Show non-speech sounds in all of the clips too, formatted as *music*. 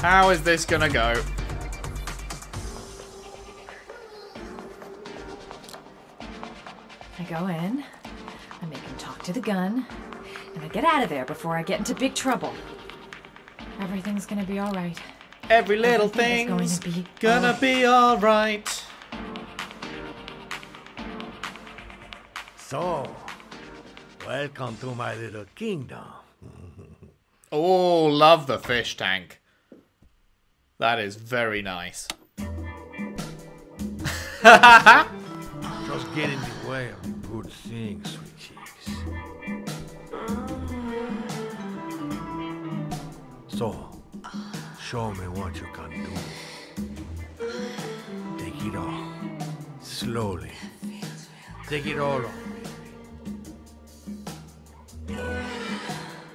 How is this gonna go? I go in, I make him talk to the gun, and I get out of there before I get into big trouble. Everything's gonna be alright. Every little Everything is thing's going to be gonna all- be alright. So, welcome to my little kingdom. *laughs* Oh, love the fish tank. That is very nice. Just get in the way of good things, sweet cheeks. So, show me what you can do. Take it all. Slowly. Take it all on.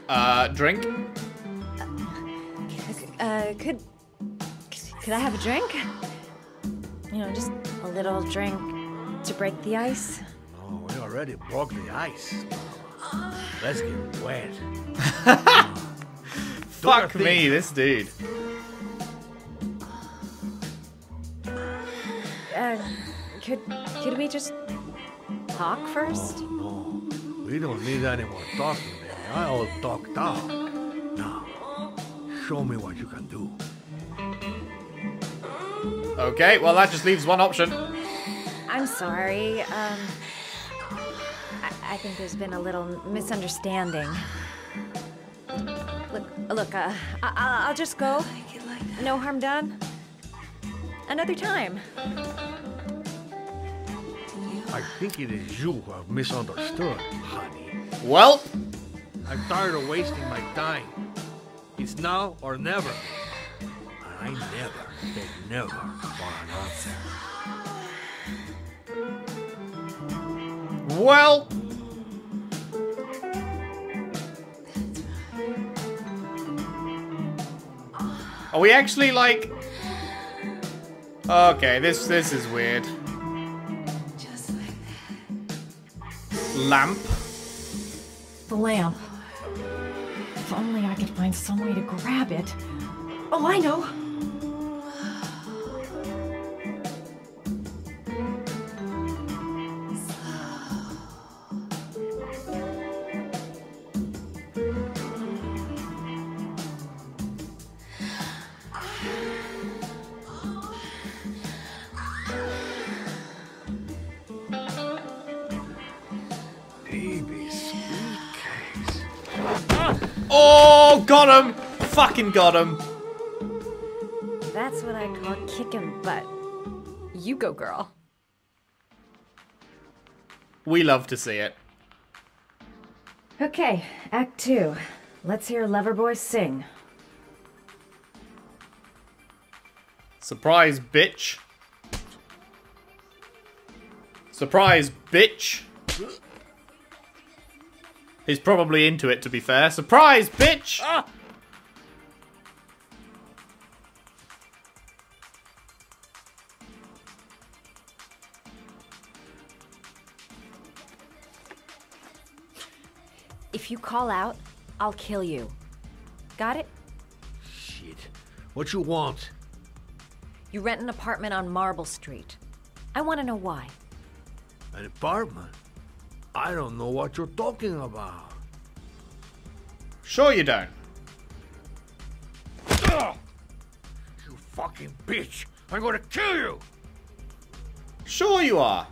Uh, drink? Uh, could. Could I have a drink? You know, just a little drink to break the ice. Oh, we already broke the ice. Let's get wet. *laughs* Fuck me, this dude. Uh, could could we just talk first? No, we don't need any more talking, baby. I all talked out. Now, show me what you can do. Okay, well that just leaves one option. I'm sorry. Um, I, I think there's been a little misunderstanding. Look, look. Uh, I, I- I'll just go. No harm done. Another time. I think it is you who have misunderstood, honey. Well, I'm tired of wasting my time. It's now or never. I never, say never for an answer. well. Are we actually like? Okay, this this is weird. Lamp. The lamp. If only I could find some way to grab it. Oh, I know. Fucking got him. That's what I call kicking butt. You go, girl. We love to see it. Okay, Act Two. Let's hear Loverboy sing. Surprise, bitch. Surprise, bitch. He's probably into it, to be fair. Surprise, bitch! If you call out, I'll kill you. Got it? Shit. What you want? You rent an apartment on Marble Street. I want to know why. An apartment? I don't know what you're talking about. Sure you don't. Ugh! You fucking bitch! I'm gonna kill you! Sure you are.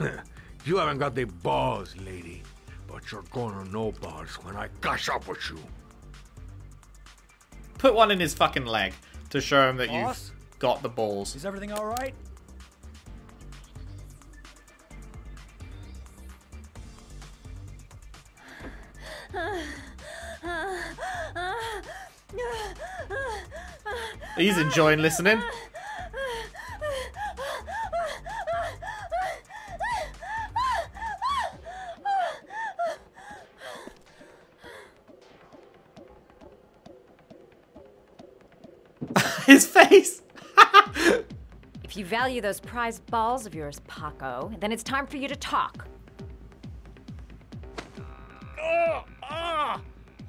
*laughs* you haven't got the balls, lady. But you're gonna know balls when I catch up with you. Put one in his fucking leg to show him that Boss? you've got the balls. Is everything all right? He's enjoying listening. his face. If you value those prized balls of yours, Paco, then it's time for you to talk. Oh, ah!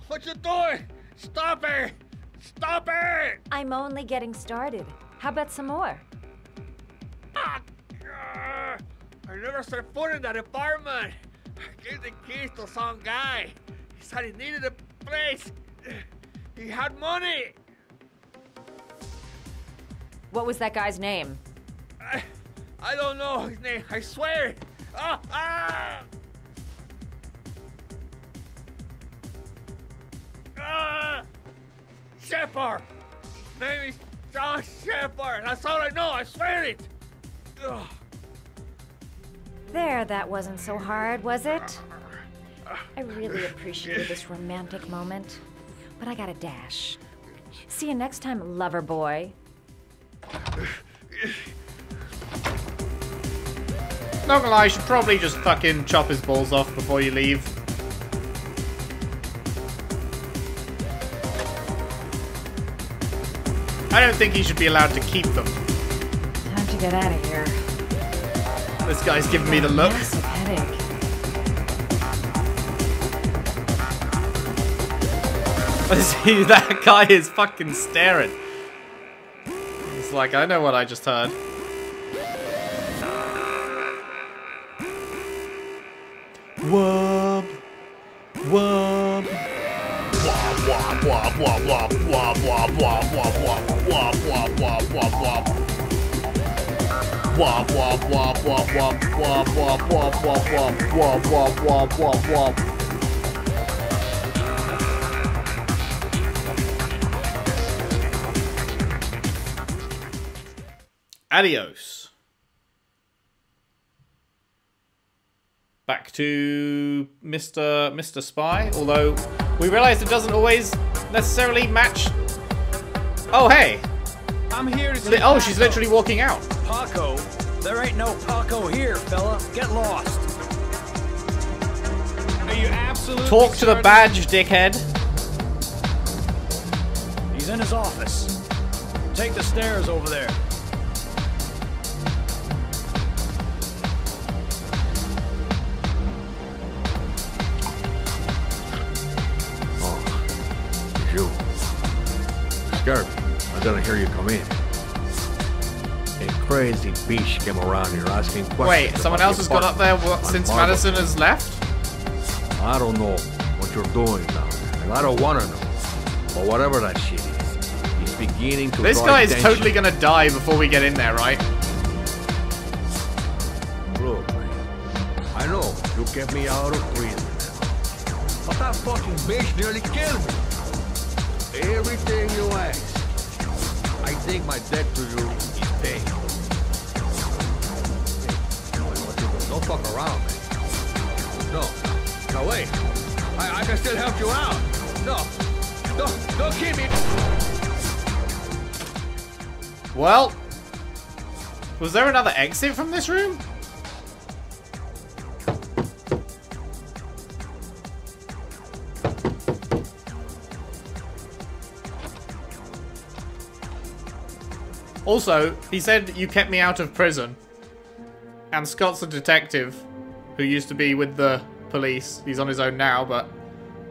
What you doing? Stop it! Stop it! I'm only getting started. How about some more? Ah, ah, I never set foot in that apartment. I gave the keys to some guy. He said he needed a place. He had money. What was that guy's name? I, don't know his name. I swear. Ah, ah! Ah! Shepard. Name is John Shepard. That's all I know. I swear it. Ugh. There, that wasn't so hard, was it? I really appreciated this *laughs* romantic moment, but I gotta dash. See you next time, lover boy. *laughs* Not gonna lie, you should probably just fucking chop his balls off before you leave. I don't think he should be allowed to keep them. Time to get out of here. This guy's giving me the look. Massive headache. *laughs* See, that guy is fucking staring. It's like, I know what I just heard. Wub. Wub, wub, wub, wub, wub, wub, wub, wub, wub, wub, wub, wub, wub, wub, wub. Wub, wub, wub, wub, wub, wub, wub, wub, wub, wub, wub, wub, wub, wub, wub. Adios. Back to Mr. Mr. Spy, although we realized it doesn't always necessarily match. Oh, hey. I'm here to Li- Oh, she's Paco. literally walking out. Paco? There ain't no Paco here, fella. Get lost. Are you absolutely Talk to the badge, dickhead. He's in his office. Take the stairs over there. Didn't hear you come in. A crazy bitch came around here asking questions. Wait, someone else has gone up there what, since Marble. Madison has left? I don't know what you're doing now, and I don't want to know. But whatever that shit is, he's beginning to This guy is attention. totally gonna die before we get in there, right? Look, man, I know you kept me out of prison. But that fucking bitch nearly killed me. Everything you ask. Think my debt to you is paid. Don't fuck around, man. No. No, wait. I, I can still help you out. No. Don't, don't keep me. Well, was there another exit from this room? Also, he said you kept me out of prison. And Scott's a detective who used to be with the police. He's on his own now, but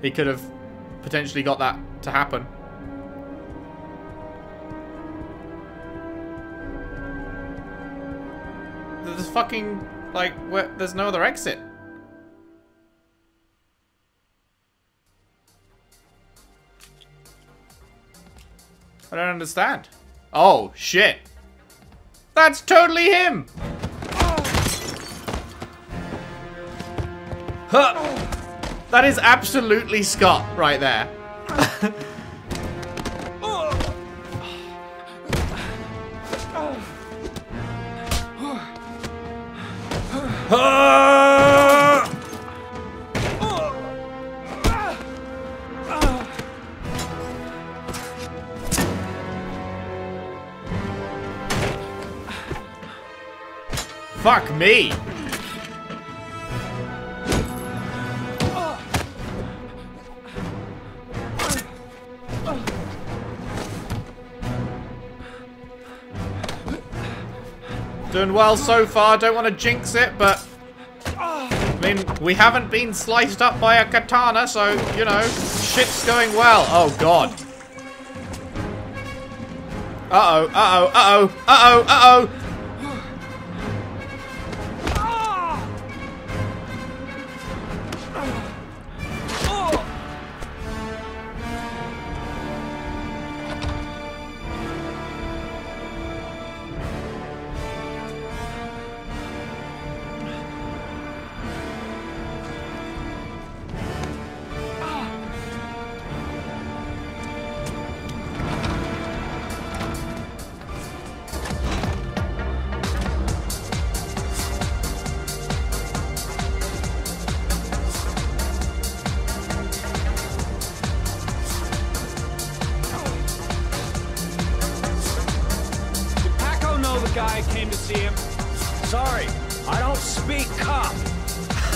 he could have potentially got that to happen. There's fucking like where, there's no other exit. I don't understand. Oh shit. That's totally him. Huh. That is absolutely Scott right there. *laughs* Fuck me. Doing well so far. Don't want to jinx it, but I mean, we haven't been sliced up by a katana, so, you know, shit's going well. Oh, God. Uh-oh, uh-oh, uh-oh, uh-oh, uh-oh.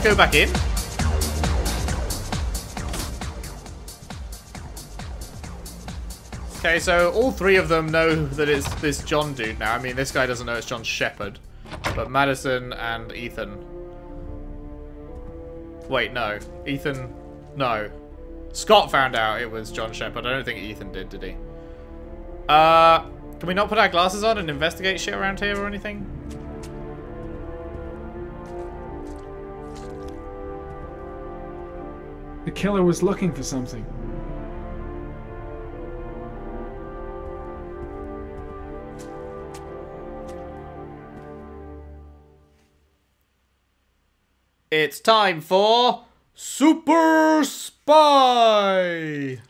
to go back in? Okay, so all three of them know that it's this John dude now. I mean, this guy doesn't know it's John Shepard. But Madison and Ethan... Wait, no. Ethan... No. Scott found out it was John Shepard. I don't think Ethan did, did he? Uh, can we not put our glasses on and investigate shit around here or anything? The killer was looking for something. It's time for Super Spy!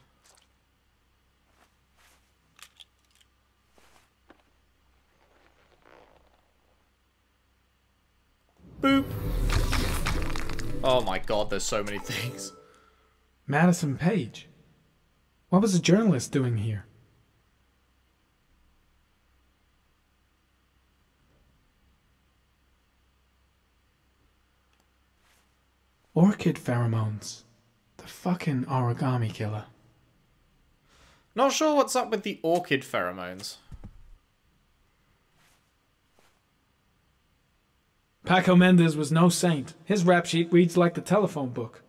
Boop. Oh my god, there's so many things. Madison Paige. What was a journalist doing here? Orchid pheromones. The fucking origami killer. Not sure what's up with the orchid pheromones. Paco Mendez was no saint. His rap sheet reads like the telephone book.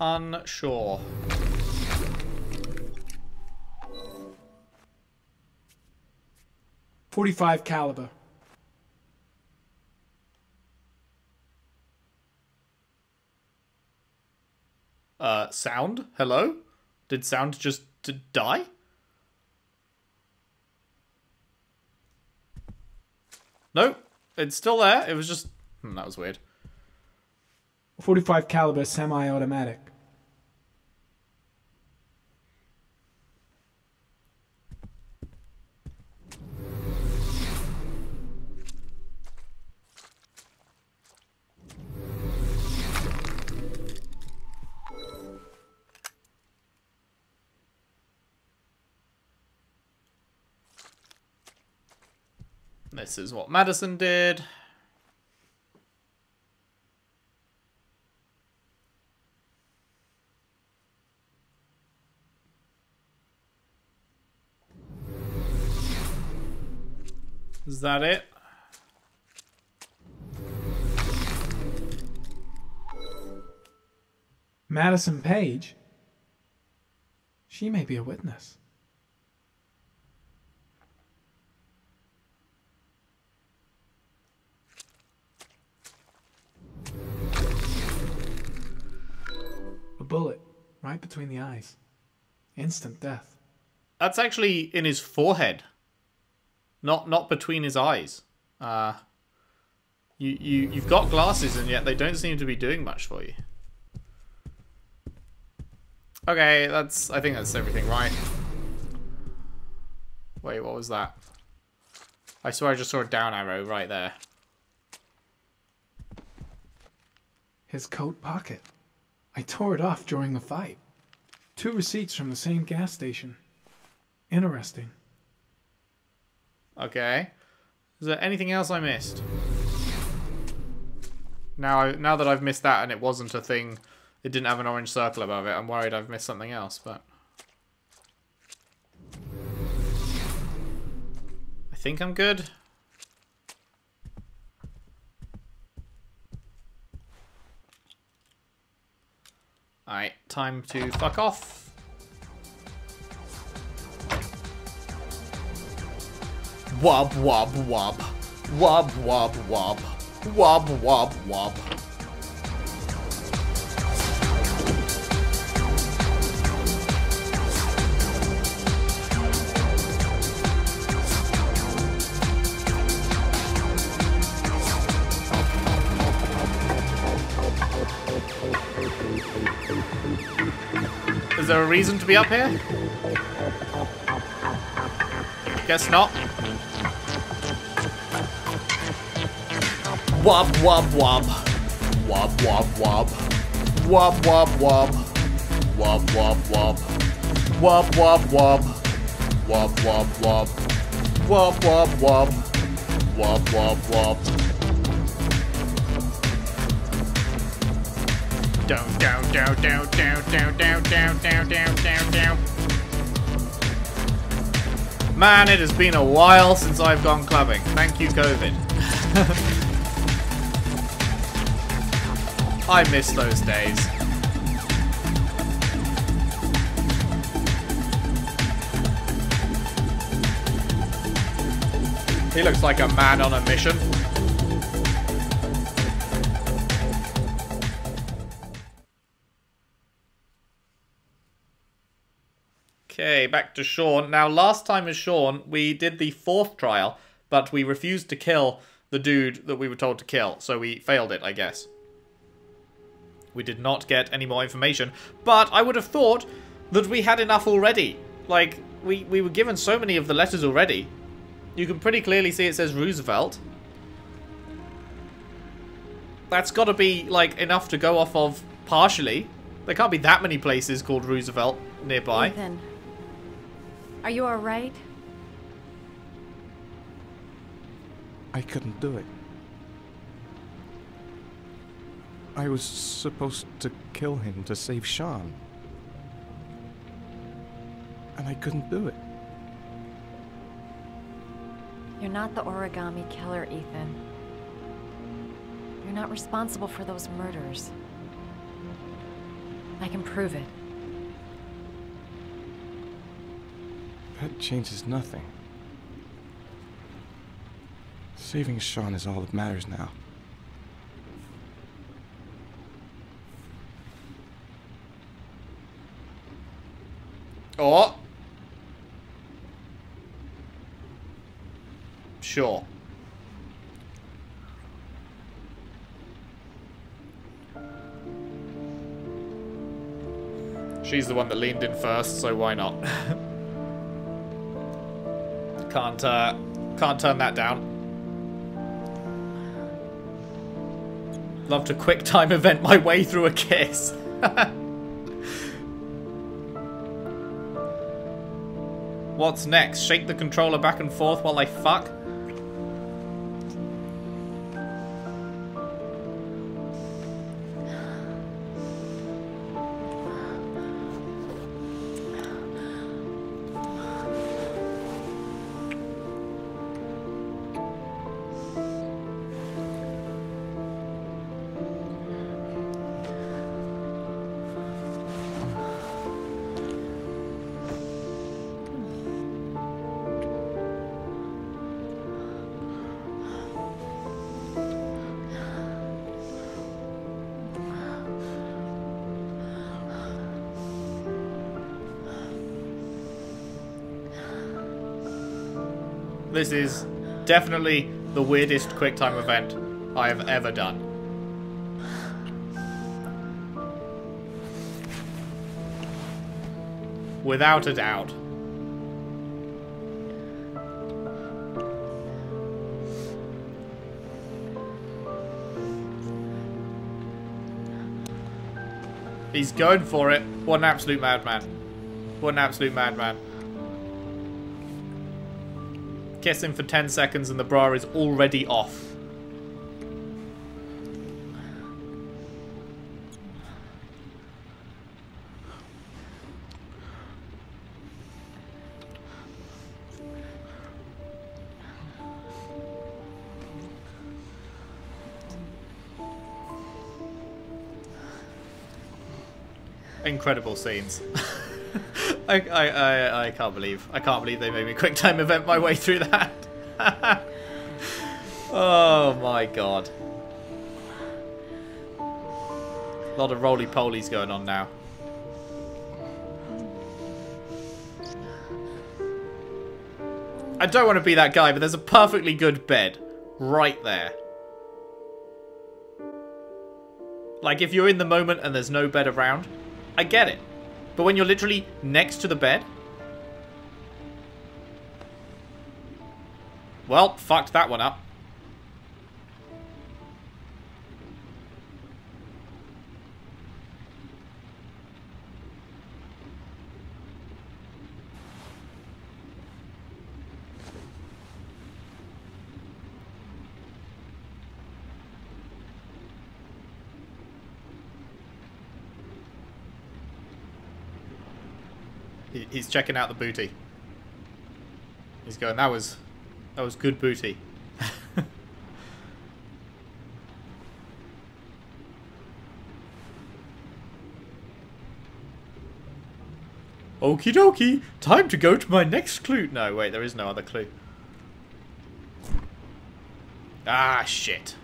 Unsure. Forty-five caliber. Uh, sound? Hello? Did sound just die? Nope. It's still there. It was just... Hmm, that was weird. 45 caliber semi-automatic. This is what Madison did. That it? Madison Paige? She may be a witness. A bullet right between the eyes. Instant death. That's actually in his forehead. Not not between his eyes. Uh you you you've got glasses and yet they don't seem to be doing much for you. Okay, that's I think that's everything, right? Wait, what was that? I swear I just saw a down arrow right there. his coat pocket. I tore it off during the fight. Two receipts from the same gas station. Interesting. Okay. Is there anything else I missed? Now, I, now that I've missed that and it wasn't a thing, it didn't have an orange circle above it, I'm worried I've missed something else, but... I think I'm good. Alright, time to fuck off. Wob wob wob. Wob wob wob. Wob wob wob. Is there a reason to be up here? Guess not. Wob wob wob. Wob wob wob. Wob wob wob. Wob wob wob. Wob wob wob. Wob wob wob. Wob wob wob. Wob wob wob. Down down down down down down down down down down down down. Man, it has been a while since I've gone clubbing. Thank you, COVID. I miss those days. He looks like a man on a mission. Okay, back to Shaun. Now, last time as Shaun, we did the fourth trial, but we refused to kill the dude that we were told to kill, so we failed it, I guess. We did not get any more information, but I would have thought that we had enough already. Like, we, we were given so many of the letters already. You can pretty clearly see it says Roosevelt. That's got to be, like, enough to go off of partially. There can't be that many places called Roosevelt nearby. Ethan, are you all right? I couldn't do it. I was supposed to kill him to save Shaun. And I couldn't do it. You're not the origami killer, Ethan. You're not responsible for those murders. I can prove it. That changes nothing. Saving Shaun is all that matters now. Oh. Sure. She's the one that leaned in first, so why not? *laughs* can't, uh, can't turn that down. Love to quick time event my way through a kiss. *laughs* What's next? Shake the controller back and forth while I fuck? This is definitely the weirdest QuickTime event I have ever done. Without a doubt. He's going for it. What an absolute madman. What an absolute madman. Kiss him for 10 seconds and the bra is already off. Incredible scenes. *laughs* I, I, I, I can't believe I can't believe they made me quick time event my way through that. *laughs* oh my god. A lot of roly polies going on now. I don't want to be that guy, but there's a perfectly good bed right there. Like, if you're in the moment and there's no bed around, I get it. But when you're literally next to the bed... Well, fucked that one up. He's checking out the booty. He's going, that was, that was good booty. *laughs* Okie dokie, time to go to my next clue. No, wait, there is no other clue. Ah, shit.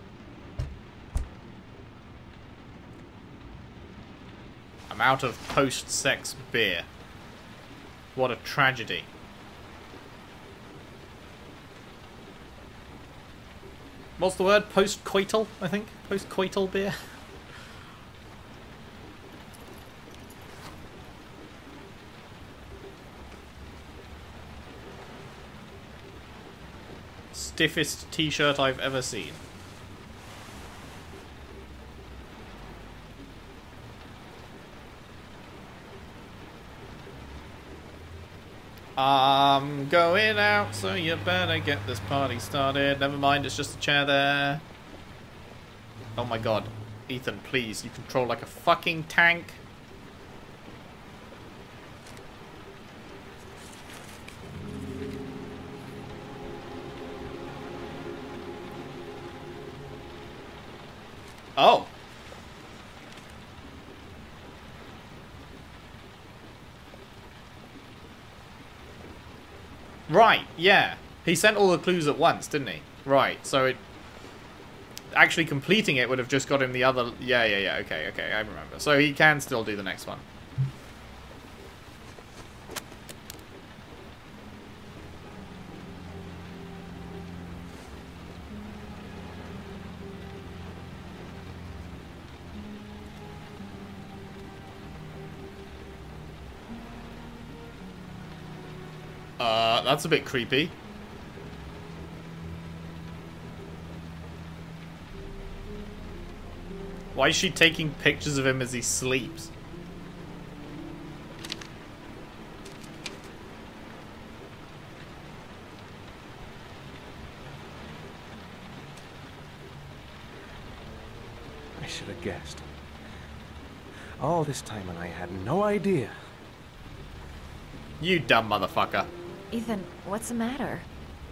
I'm out of post-sex beer. What a tragedy. What's the word? Post-coital, I think? Post-coital beer? *laughs* Stiffest t-shirt I've ever seen. I'm going out, so you better get this party started. Never mind, it's just a chair there. Oh my god. Ethan, please, you control like a fucking tank. Oh. Right, yeah. He sent all the clues at once, didn't he? Right, so it... Actually completing it would have just got him the other... Yeah, yeah, yeah, okay, okay, I remember. So he can still do the next one. That's a bit creepy. Why is she taking pictures of him as he sleeps? I should have guessed. All this time and I had no idea. You dumb motherfucker. Ethan, what's the matter?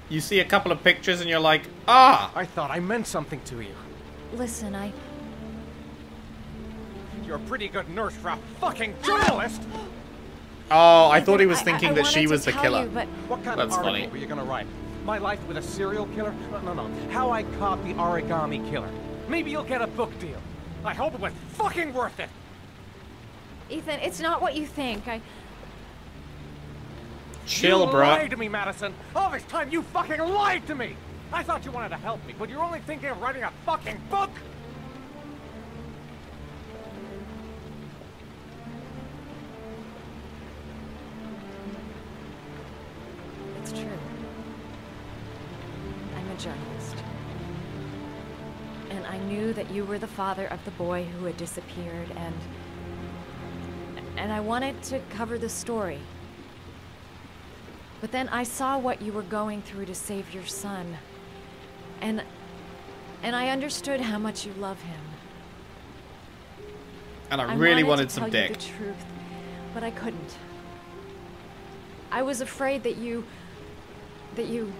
You see a couple of pictures and you're like, ah! I thought I meant something to you. Listen, I. You're a pretty good nurse for a fucking journalist! Oh, I thought he was I- I- thinking I that she was the killer. you, but What kind That's of article funny. were you gonna write? My life with a serial killer? No, no, no. How I caught the origami killer. Maybe you'll get a book deal. I hope it was fucking worth it. Ethan, it's not what you think. I. Chill, you bro. lied to me, Madison. All this time you fucking lied to me. I thought you wanted to help me, but you're only thinking of writing a fucking book. It's true. I'm a journalist. And I knew that you were the father of the boy who had disappeared, and and I wanted to cover the story. But then I saw what you were going through to save your son. And and I understood how much you love him. And I I really wanted wanted to some tell dick. You the truth, but I couldn't. I was afraid that you that you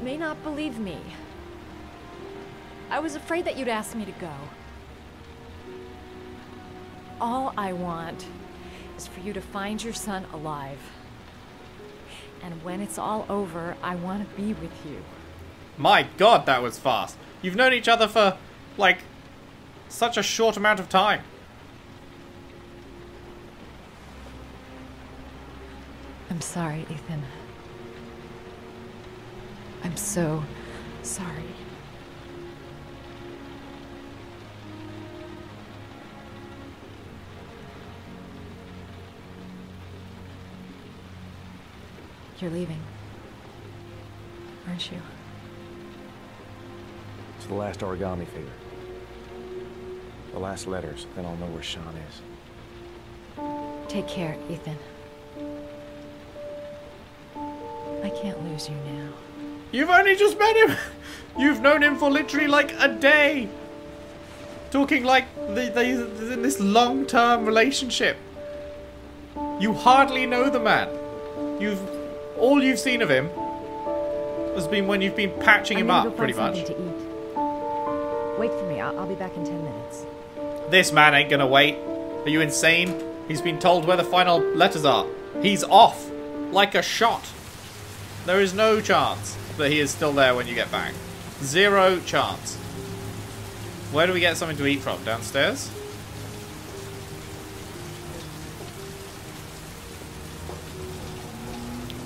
may not believe me. I was afraid that you'd ask me to go. All I want is for you to find your son alive. And when it's all over, I want to be with you. My god, that was fast. You've known each other for, like, such a short amount of time. I'm sorry, Ethan. I'm so sorry. You're leaving. Aren't you? It's the last origami figure. The last letters, then I'll know where Shaun is. Take care, Ethan. I can't lose you now. You've only just met him. You've known him for literally like a day. Talking like they, they in this long-term relationship. You hardly know the man. You've all you've seen of him has been when you've been patching I'm him up, pretty much. to eat. Wait for me. I'll, I'll be back in ten minutes. This man ain't gonna wait. Are you insane? He's been told where the final letters are. He's off like a shot. There is no chance that he is still there when you get back. Zero chance. Where do we get something to eat from? Downstairs?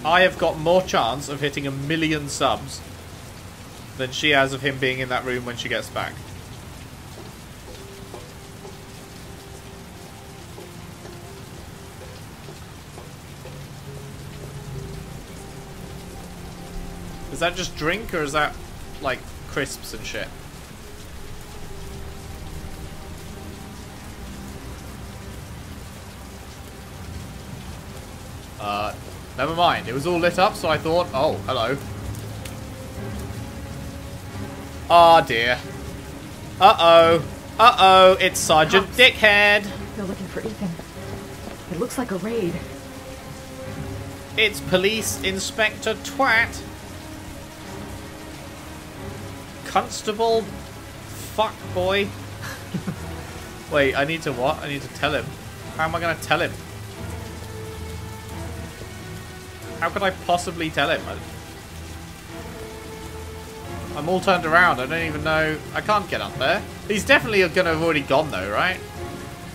I have got more chance of hitting a million subs than she has of him being in that room when she gets back. Is that just drink or is that like crisps and shit? Uh, never mind. It was all lit up, so I thought, oh, hello. Ah, dear. Uh-oh. Uh-oh, it's Sergeant Cops. Dickhead. They're looking for Ethan. It looks like a raid. It's Police Inspector Twat. Constable Fuck boy. *laughs* Wait, I need to what? I need to tell him. How am I gonna tell him? How could I possibly tell him? I- I'm all turned around. I don't even know. I can't get up there. He's definitely gonna have already gone though, right?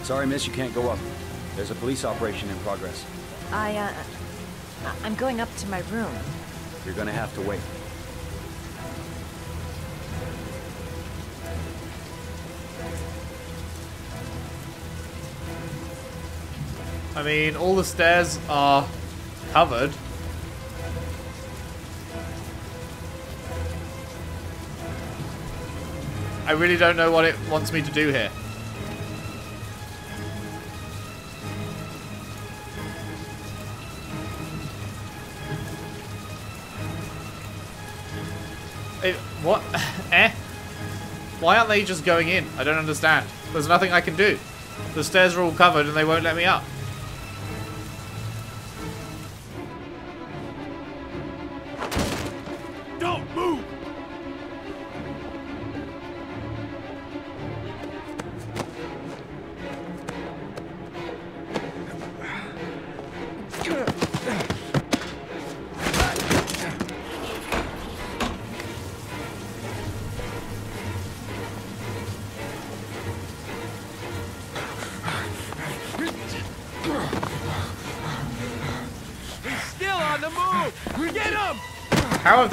Sorry, miss, you can't go up. There's a police operation in progress. I, uh, I- I'm going up to my room. You're gonna have to wait. I mean, all the stairs are covered. I really don't know what it wants me to do here. It, what? *laughs* eh? Why aren't they just going in? I don't understand. There's nothing I can do. The stairs are all covered and they won't let me up.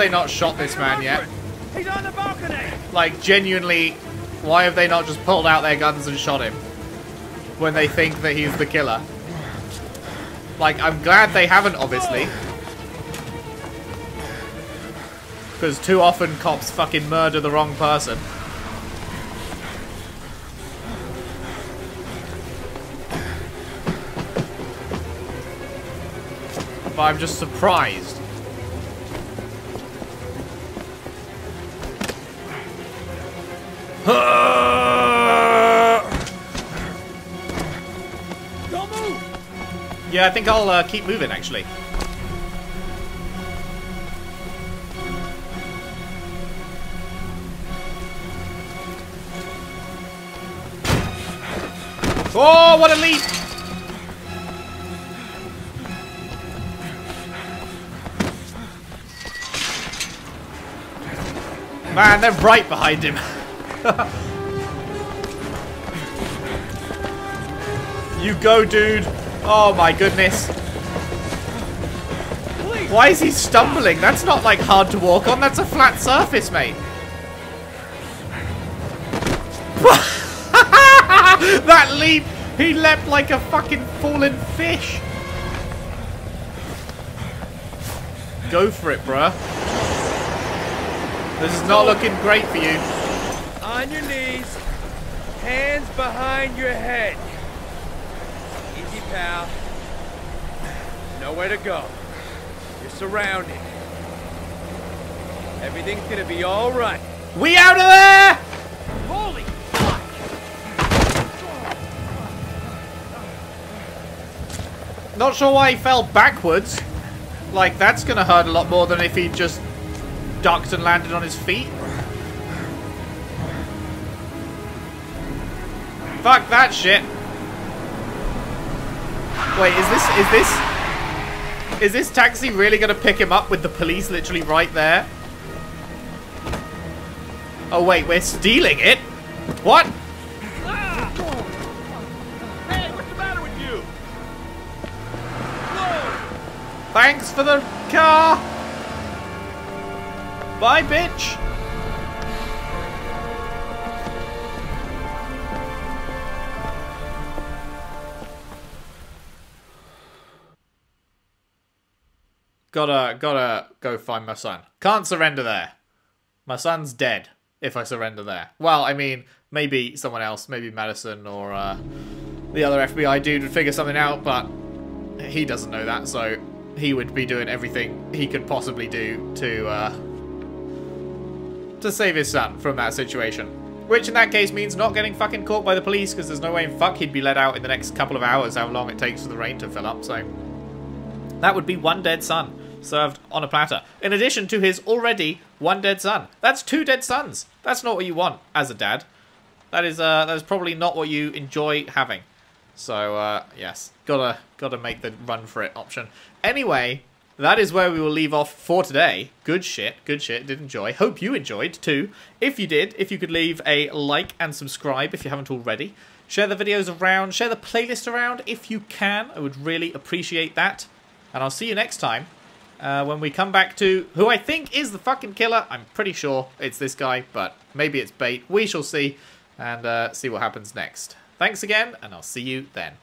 They not shot this man yet? He's on the balcony! Like, genuinely, why have they not just pulled out their guns and shot him? When they think that he's the killer? Like, I'm glad they haven't, obviously. Because too often cops fucking murder the wrong person. but I'm just surprised. Yeah, I think I'll uh, keep moving, actually. Oh, what a leap! Man, they're right behind him. *laughs* you go, dude. Oh my goodness. Why is he stumbling? That's not like hard to walk on. That's a flat surface, mate. *laughs* that leap! He leapt like a fucking fallen fish. Go for it, bruh. This is not looking great for you. On your knees, hands behind your head. Easy, pal. Nowhere to go. You're surrounded. Everything's gonna be all right. We out of there! Holy fuck! Not sure why he fell backwards. Like, that's gonna hurt a lot more than if he just ducked and landed on his feet. Fuck that shit. Wait, is this, is this, is this taxi really gonna pick him up with the police literally right there? Oh wait, we're stealing it? What? Hey, what's the matter with you? Whoa! Thanks for the car! Bye, bitch! Gotta, gotta go find my son. Can't surrender there. My son's dead if I surrender there. Well, I mean, maybe someone else, maybe Madison or uh, the other FBI dude would figure something out, but he doesn't know that, so he would be doing everything he could possibly do to uh, to save his son from that situation. Which in that case means not getting fucking caught by the police because there's no way in fuck he'd be let out in the next couple of hours how long it takes for the rain to fill up, so... That would be one dead son served on a platter. In addition to his already one dead son. That's two dead sons. That's not what you want as a dad. That is uh that is probably not what you enjoy having. So uh yes, gotta gotta make the run for it option. Anyway, that is where we will leave off for today. Good shit, good shit, did enjoy. Hope you enjoyed too. If you did, if you could leave a like and subscribe if you haven't already. Share the videos around, share the playlist around if you can. I would really appreciate that. And I'll see you next time uh, when we come back to who I think is the fucking killer. I'm pretty sure it's this guy, but maybe it's bait. We shall see and uh, see what happens next. Thanks again, and I'll see you then.